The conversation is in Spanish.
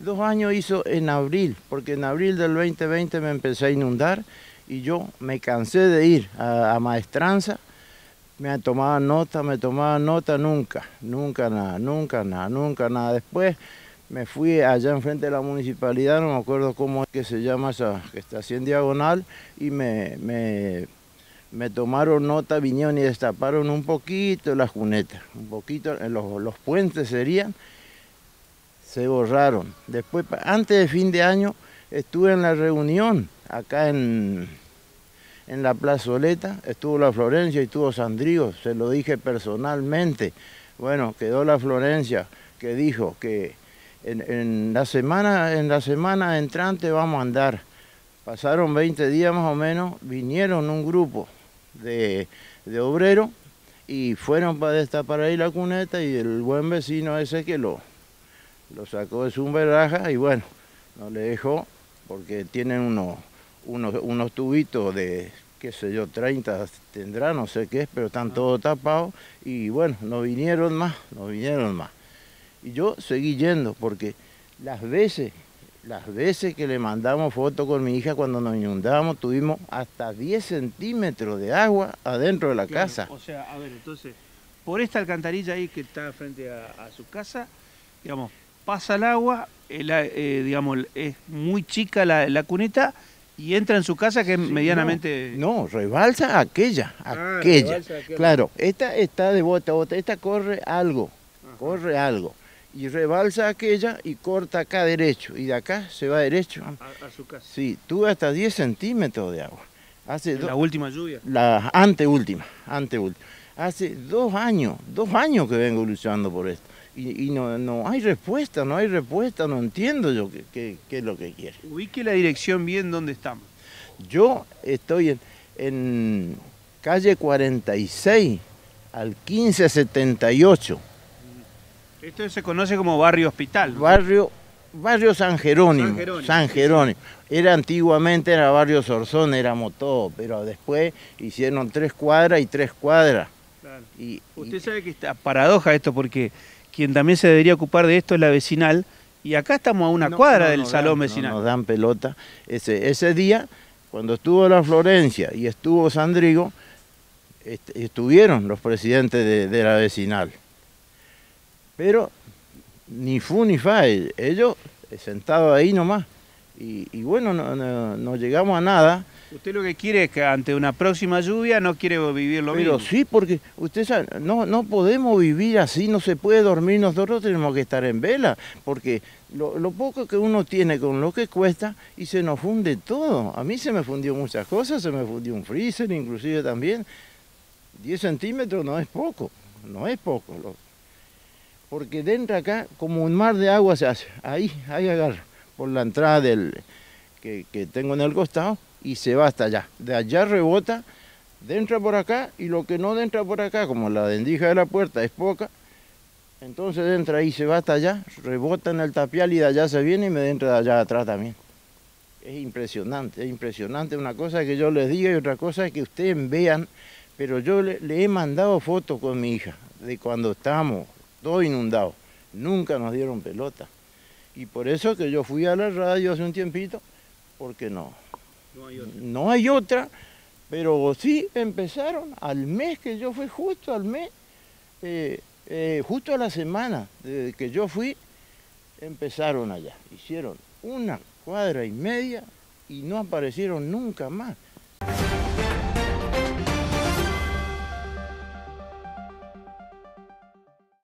Dos años hizo en abril, porque en abril del 2020 me empecé a inundar y yo me cansé de ir a, maestranza, me tomaba nota, me tomaba nota, nunca, nunca nada, nunca nada, nunca nada. Después me fui allá enfrente de la municipalidad, no me acuerdo cómo es que se llama esa, que está así en diagonal, y me, me, tomaron nota, vinieron y destaparon un poquito las cunetas, un poquito, los, los puentes serían, se borraron. Después, antes de fin de año, estuve en la reunión acá en, en la plazoleta, estuvo la Florencia y estuvo Sandrío, se lo dije personalmente. Bueno, quedó la Florencia que dijo que en, la, semana, en la semana entrante vamos a andar. Pasaron 20 días más o menos, vinieron un grupo de, de obreros y fueron para destapar ahí la cuneta y el buen vecino ese que lo, lo sacó de su veraja y bueno, no le dejó porque tienen unos, unos, unos tubitos de, qué sé yo, 30 tendrá, no sé qué es, pero están todos tapados y bueno, no vinieron más, no vinieron más. Y yo seguí yendo porque las veces, las veces que le mandamos fotos con mi hija cuando nos inundábamos, tuvimos hasta 10 centímetros de agua adentro de la casa. O sea, a ver, entonces, por esta alcantarilla ahí que está frente a, a su casa, digamos, pasa el agua, eh, digamos, es muy chica la, cuneta y entra en su casa que es medianamente... No, rebalsa aquella, ah, aquella. Claro, esta está de bota a bota, esta corre algo, corre algo. Y rebalsa aquella y corta acá derecho. Y de acá se va derecho. A, su casa. Sí, tuve hasta 10 centímetros de agua. Hace ¿La última lluvia? La anteúltima, anteúltima. Hace dos años, dos años que vengo luchando por esto y, no, no, hay respuesta, no hay respuesta, no entiendo yo qué, es lo que quiere. Ubique la dirección bien donde estamos. Yo estoy en, calle 46 al 1578. Esto se conoce como barrio hospital. Barrio, barrio San Jerónimo. San Jerónimo. Era antiguamente, era barrio Sorzón, éramos todos, pero después hicieron tres cuadras y tres cuadras. Y, Usted sabe que está paradoja esto porque quien también se debería ocupar de esto es la vecinal, y acá estamos a una cuadra del salón vecinal. nos dan pelota. Ese, ese día, cuando estuvo la Florencia y estuvo Sandrigo, estuvieron los presidentes de, la vecinal. Pero ni fu ni fa, ellos sentados ahí nomás. Y, y bueno, no, no llegamos a nada. Usted lo que quiere es que ante una próxima lluvia no quiere vivir lo Pero mismo. sí, porque usted sabe, no, no podemos vivir así, no se puede dormir, nosotros tenemos que estar en vela, porque lo, poco que uno tiene con lo que cuesta y se nos funde todo. A mí se me fundió muchas cosas, se me fundió un freezer inclusive también. 10 centímetros no es poco, no es poco. porque dentro acá, como un mar de agua se hace, ahí, ahí agarra, por la entrada del, que, que tengo en el costado, y se va hasta allá. De allá rebota, entra por acá y lo que no entra por acá, como la dendija de la puerta es poca, entonces entra ahí, se va hasta allá, rebota en el tapial y de allá se viene y me entra de allá atrás también. Es impresionante, es impresionante. Una cosa que yo les diga y otra cosa es que ustedes vean, pero yo le, he mandado fotos con mi hija de cuando estábamos todo inundados. Nunca nos dieron pelota. Y por eso que yo fui a la radio hace un tiempito, porque no, no hay otra. pero sí empezaron al mes que yo fui, justo al mes, eh, eh, justo a la semana de que yo fui, empezaron allá. Hicieron una cuadra y media y no aparecieron nunca más.